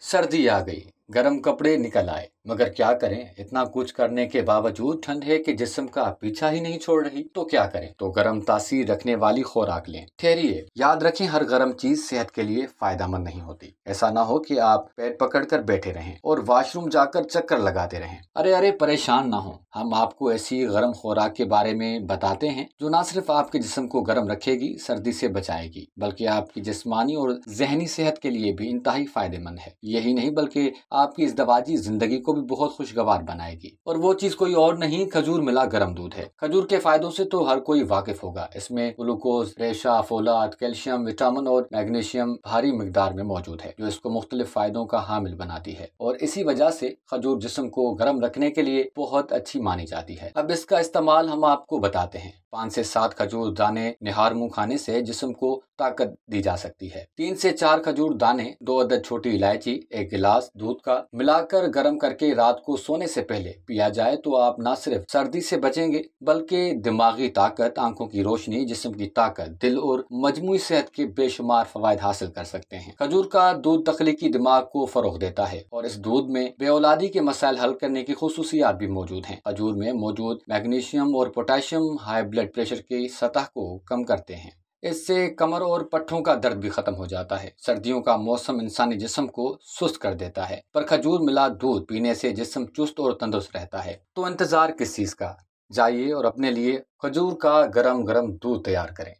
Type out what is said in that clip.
सर्दी आ गई। गर्म कपड़े निकल आए। मगर क्या करें? इतना कुछ करने के बावजूद ठंड है कि जिस्म का पीछा ही नहीं छोड़ रही। तो क्या करें? तो गर्म तासीर रखने वाली खुराक लें। ठहरिए। याद रखें, हर गर्म चीज़ सेहत के लिए फ़ायदेमंद नहीं होती। ऐसा ना हो कि आप पैर पकड़कर बैठे रहें और वॉशरूम जाकर चक्कर लगाते रहें। अरे अरे, परेशान ना हो। हम आपको ऐसी गर्म खुराक के बारे में बताते हैं, जो न सिर्फ़ आपके जिसम को गर्म रखेगी, सर्दी से बचाएगी, बल्कि आपकी जिस्मानी और जहनी सेहत के लिए भी इंतहाई फ़ायदेमंद है। यही नहीं, बल्कि आपकी इस दवाजी ज़िंदगी को भी बहुत खुशगवार बनाएगी। और वो चीज़ कोई और नहीं, खजूर मिला गर्म दूध है। खजूर के फायदों से तो हर कोई वाकिफ होगा। इसमें ग्लूकोज, रेशा फोलाद कैल्शियम, विटामिन और मैग्नीशियम भारी मकदार में मौजूद है, जो इसको मुख्तलिफ़ फायदों का हामिल बनाती है। और इसी वजह से खजूर जिसम को गर्म रखने के लिए बहुत अच्छी मानी जाती है। अब इसका इस्तेमाल हम आपको बताते हैं। पाँच से सात खजूर दाने निहार मुँह खाने से जिस्म को ताकत दी जा सकती है। तीन से चार खजूर दाने, दो अदद छोटी इलायची, एक गिलास दूध का, मिलाकर गर्म करके रात को सोने से पहले पिया जाए तो आप न सिर्फ़ सर्दी से बचेंगे, बल्कि दिमागी ताकत, आँखों की रोशनी, जिस्म की ताकत, दिल और मजमू सेहत के बेशुमार फवायद हासिल कर सकते हैं। खजूर का दूध तखलीकी दिमाग को फरोग देता है और इस दूध में बेऔलादी के मसाइल हल करने की खसूसियात भी मौजूद है। खजूर में मौजूद मैग्नीशियम और पोटेशियम, हाई ब्लड प्रेशर की सतह को कम करते हैं। इससे कमर और पट्टों का दर्द भी खत्म हो जाता है। सर्दियों का मौसम इंसानी जिस्म को सुस्त कर देता है। पर खजूर मिला दूध पीने से जिस्म चुस्त और तंदुरुस्त रहता है। तो इंतज़ार किस चीज़ का? जाइए और अपने लिए खजूर का गरम गरम दूध तैयार करें।